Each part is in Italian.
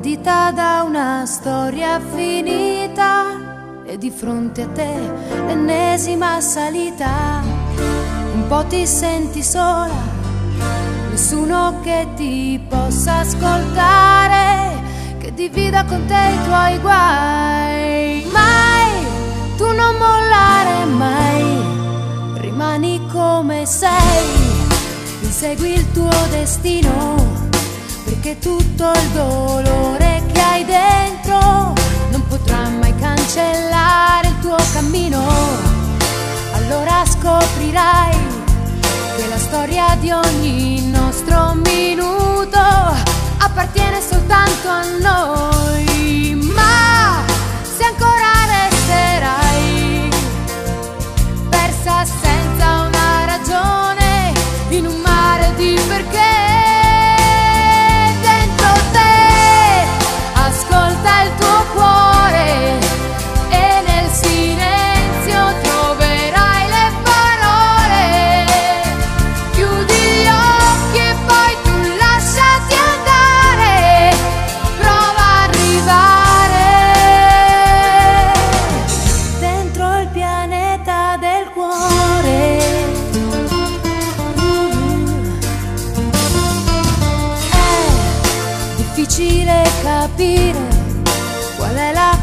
vita da una storia finita e di fronte a te l'ennesima salita. Un po' ti senti sola, nessuno che ti possa ascoltare, che divida con te i tuoi guai. Mai, tu non mollare mai, rimani come sei, insegui il tuo destino perché tutto il dolore che hai dentro non potrà mai cancellare il tuo cammino. Allora scoprirai che la storia di ogni nostro minuto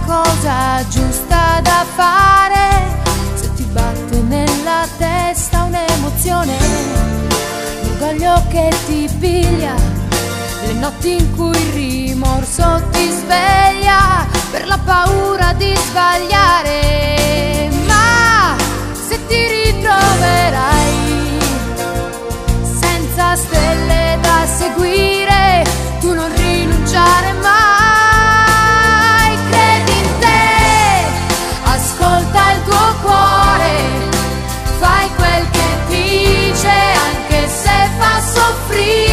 cosa giusta da fare. Se ti batte nella testa un'emozione, l'orgoglio che ti piglia, le notti in cui il rimorso ti sveglia per la paura di sbagliare see